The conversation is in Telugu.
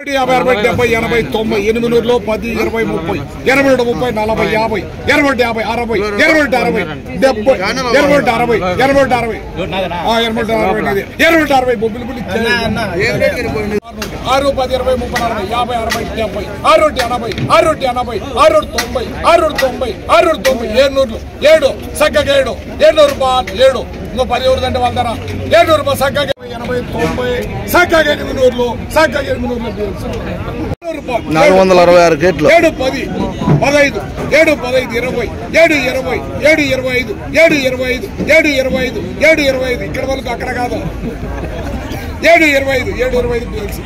యాభై అరవై డెబ్బై ఎనభై తొంభై ఎనిమిదిలో పది ఇరవై ముప్పై ఎనభై రెండు ముప్పై నలభై యాభై ఎనభై ఒకటి యాభై అరవై ఎనభై ఒకటి అరవై డెబ్బై ఎనభై ఒకటి అరవై ఎనభై ఒకటి అరవై ఎనభై ఒకటి అరవై ఎనభై ఒకటి అరవై బొబ్బులు ఆరు పది ఇరవై ముప్పై నలభై యాభై అరవై డెబ్బై ఆరు ఎనభై ఆరు ఎనభై ఆరు తొంభై ఆరు తొంభై ఆరు తొంభై ఏడు నూరులు ఏడు చక్కగా ఏడు ఏడు ఏడు ఇంకో పది ఎవరు అంటే వాళ్ళ ధర ఏడు రూపాయలు సగ్గా ఎనభై తొంభై సగ్గా ఎనిమిది నూరులు సగ్గా ఎనిమిది నూరులు నాలుగు వందల అరవై ఆరు గేట్లు. ఏడు పది పదహైదు ఏడు పదహైదు ఇరవై ఏడు ఇరవై ఏడు ఇరవై ఐదు ఏడు ఇరవై ఐదు ఏడు ఇరవై ఐదు ఏడు ఇరవై ఐదు. ఇక్కడ వాళ్ళకు అక్కడ కాదు. ఏడు ఇరవై ఐదు ఏడు ఇరవై ఐదు బిఎల్సి